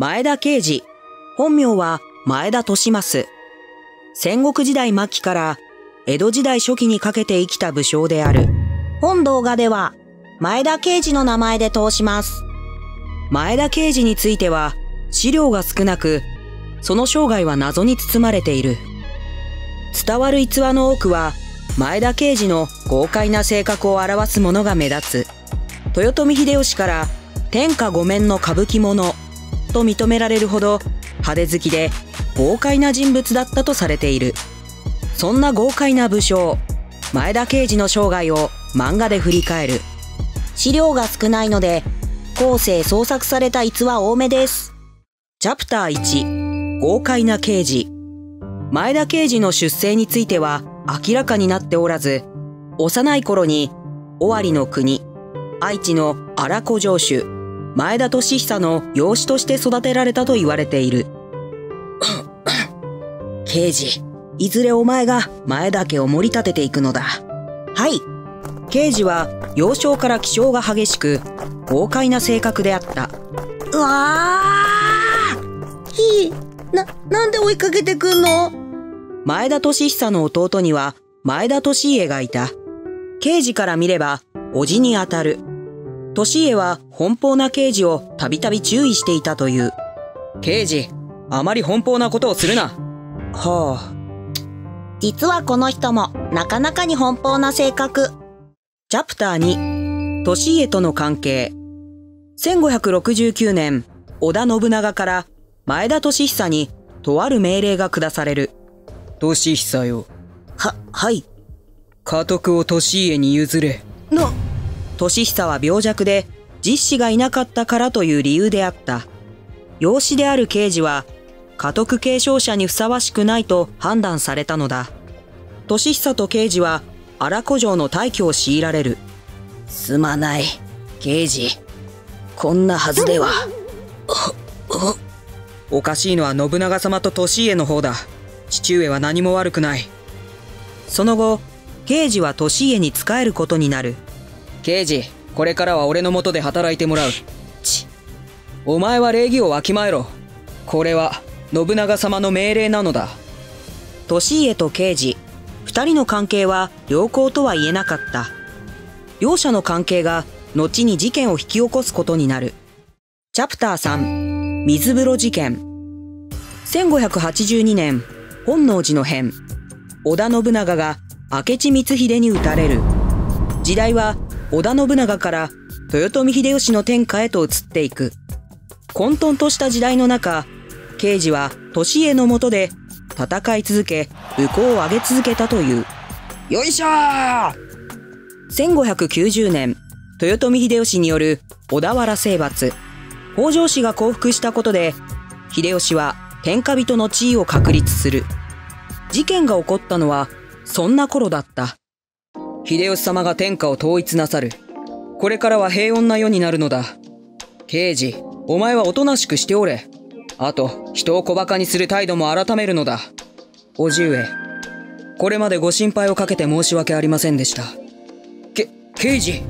前田慶次。本名は前田利増。戦国時代末期から江戸時代初期にかけて生きた武将である。本動画では、前田慶次の名前で通します。前田慶次については資料が少なく、その生涯は謎に包まれている。伝わる逸話の多くは、前田慶次の豪快な性格を表すものが目立つ。豊臣秀吉から天下御免の歌舞伎者と認められるほど派手好きで豪快な人物だったとされている。そんな豪快な武将、前田慶次の生涯を漫画で振り返る。資料が少ないので、後世創作された逸話多めです。チャプター1豪快な刑事前田刑事の出生については明らかになっておらず幼い頃に尾張の国愛知の荒子城主前田利久の養子として育てられたと言われている。刑事いずれお前が前田家を盛り立てていくのだ。はい。刑事は幼少から気性が激しく豪快な性格であった。うわー。ひい、な、なんで追いかけてくんの？前田利久の弟には前田利家がいた。刑事から見れば、叔父にあたる。利家は奔放な刑事をたびたび注意していたという。刑事、あまり奔放なことをするな。はあ。実はこの人も、なかなかに奔放な性格。チャプター2、利家との関係。1569年、織田信長から前田利久にとある命令が下される。利久よ。は、はい。家督を利家に譲れ。の、利久は病弱で実子がいなかったからという理由であった。養子である刑事は家督継承者にふさわしくないと判断されたのだ。利久と刑事は荒子城の退去を強いられる。すまない、刑事。こんなはずでは。おかしいのは信長様と利家の方だ。父上は何も悪くない。その後、刑事は利家に仕えることになる。刑事、これからは俺の元で働いてもらう。ち、お前は礼儀をわきまえろ。これは信長様の命令なのだ。利家と刑事、二人の関係は良好とは言えなかった。両者の関係が後に事件を引き起こすことになる。チャプター3、水風呂事件。1582年、本能寺の変。織田信長が明智光秀に討たれる。時代は織田信長から豊臣秀吉の天下へと移っていく。混沌とした時代の中、刑事は利家のもとで戦い続け、武功を上げ続けたという。よいしょー !1590 年、豊臣秀吉による小田原征伐。北条氏が降伏したことで、秀吉は天下人の地位を確立する。事件が起こったのは、そんな頃だった。秀吉様が天下を統一なさる。これからは平穏な世になるのだ。刑事、お前はおとなしくしておれ。あと、人を小馬鹿にする態度も改めるのだ。おじ上、これまでご心配をかけて申し訳ありませんでした。け、刑事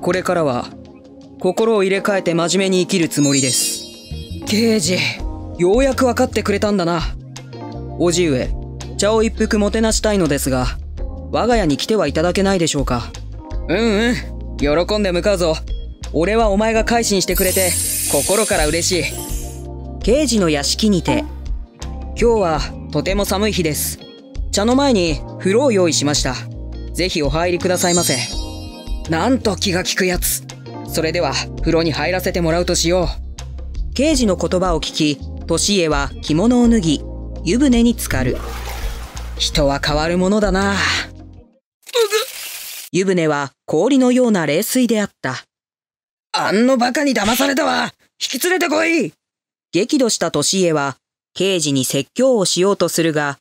これからは、心を入れ替えて真面目に生きるつもりです。刑事、ようやく分かってくれたんだな。おじ上、茶を一服もてなしたいのですが、我が家に来てはいただけないでしょうか。うんうん、喜んで向かうぞ。俺はお前が改心してくれて、心から嬉しい。刑事の屋敷にて、今日はとても寒い日です。茶の前に風呂を用意しました。ぜひお入りくださいませ。なんと気が利くやつ。それでは風呂に入らせてもらうとしよう。刑事の言葉を聞き、利家は着物を脱ぎ、湯船に浸かる。人は変わるものだな。湯船は氷のような冷水であった。あんのバカに騙されたわ引き連れてこい激怒した利家は、刑事に説教をしようとするが、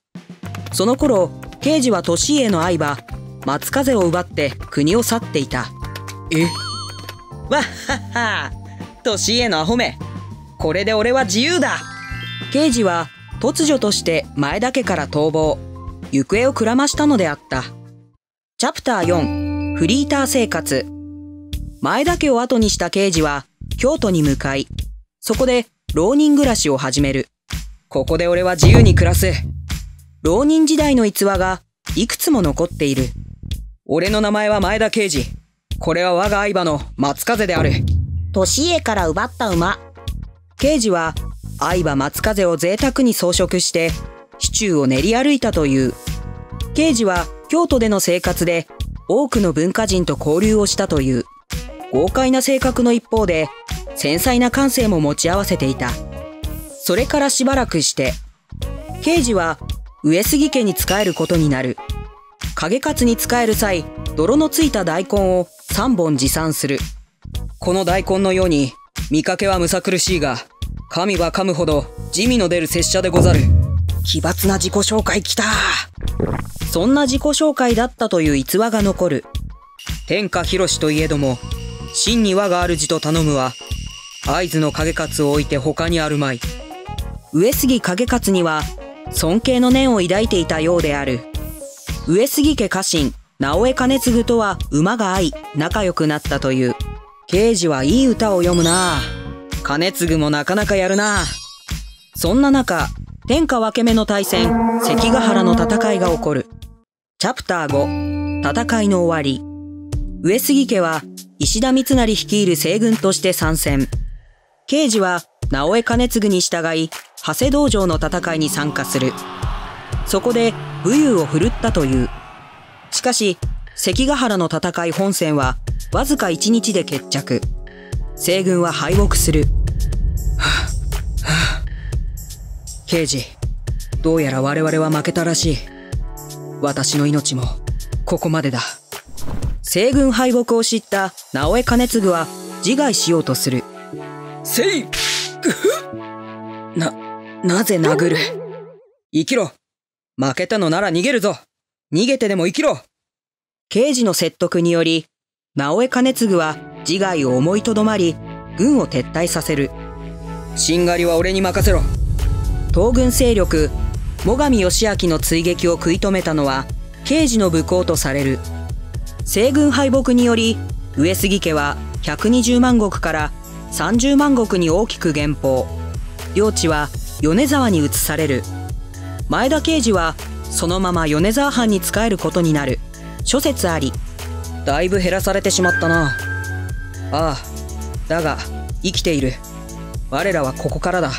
その頃、刑事は利家の愛馬、松風を奪って国を去っていた。え？わっはっは利家のアホめこれで俺は自由だ刑事は突如として前田家から逃亡。行方をくらましたのであった。チャプター4フリーター生活前田家を後にした刑事は京都に向かい、そこで浪人暮らしを始める。ここで俺は自由に暮らす。浪人時代の逸話がいくつも残っている。俺の名前は前田慶次。これは我が相場の松風である。年家から奪った馬。慶次は相場松風を贅沢に装飾して市中を練り歩いたという。慶次は京都での生活で多くの文化人と交流をしたという。豪快な性格の一方で繊細な感性も持ち合わせていた。それからしばらくして、刑事は上杉家に仕えることになる。影勝に仕える際、泥のついた大根を3本持参する。この大根のように、見かけはむさ苦しいが、噛みは噛むほど地味の出る拙者でござる。奇抜な自己紹介来たそんな自己紹介だったという逸話が残る。天下広しといえども、真に我が主と頼むは、合図の影勝を置いて他にあるまい。上杉影勝には、尊敬の念を抱いていたようである。上杉家家臣、直江兼次とは馬が合い、仲良くなったという。刑事はいい歌を読むな兼次もなかなかやるなそんな中、天下分け目の対戦、関ヶ原の戦いが起こる。チャプター5、戦いの終わり。上杉家は石田三成率いる西軍として参戦。刑事は直江兼次に従い、長谷道場の戦いに参加する。そこで武勇を振るったという。しかし、関ヶ原の戦い本戦はわずか1日で決着。西軍は敗北する。刑事、どうやら我々は負けたらしい。私の命も、ここまでだ。西軍敗北を知った直江兼次は自害しようとする。せいな、なぜ殴る？生きろ負けたのなら逃げるぞ逃げてでも生きろ刑事の説得により、直江兼次は自害を思いとどまり、軍を撤退させる。しんがりは俺に任せろ東軍勢力、最上義明の追撃を食い止めたのは、刑事の武功とされる。西軍敗北により、上杉家は120万石から30万石に大きく減俸。領地は米沢に移される。前田慶次はそのまま米沢藩に仕えることになる。諸説あり。だいぶ減らされてしまったな。ああ、だが生きている。我らはここからだ。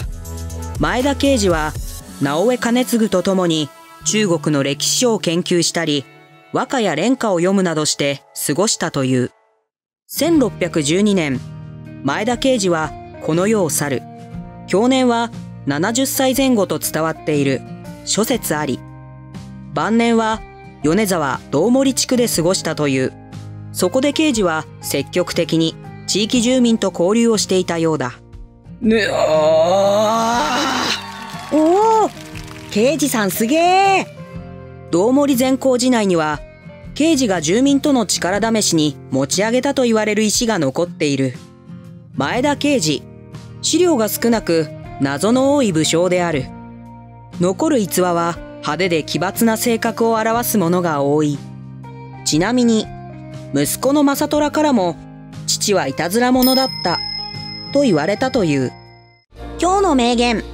前田慶次は直江兼次と共に中国の歴史書を研究したり、和歌や連歌を読むなどして過ごしたという。1612年、前田慶次はこの世を去る。去年は70歳前後と伝わっている諸説あり。晩年は米沢道森地区で過ごしたという。そこで刑事は積極的に地域住民と交流をしていたようだ。ねあ刑事さんすげえ道森善光寺内には、刑事が住民との力試しに持ち上げたと言われる石が残っている。前田刑事。資料が少なく謎の多い武将である。残る逸話は派手で奇抜な性格を表すものが多い。ちなみに、息子の正虎からも、父はいたずら者だった、と言われたという。今日の名言。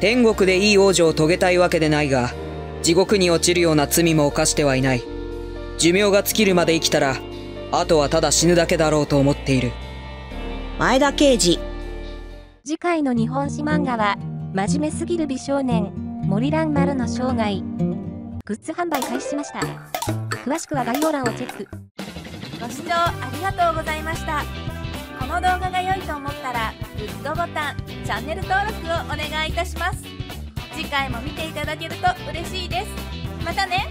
天国でいい王女を遂げたいわけでないが、地獄に落ちるような罪も犯してはいない。寿命が尽きるまで生きたら、あとはただ死ぬだけだろうと思っている。前田刑事。次回の日本史漫画は、真面目すぎる美少年、森蘭丸の生涯。グッズ販売開始しました。詳しくは概要欄をチェック。ご視聴ありがとうございました。この動画が良いと思ったら、グッドボタン、チャンネル登録をお願いいたします。次回も見ていただけると嬉しいです。またね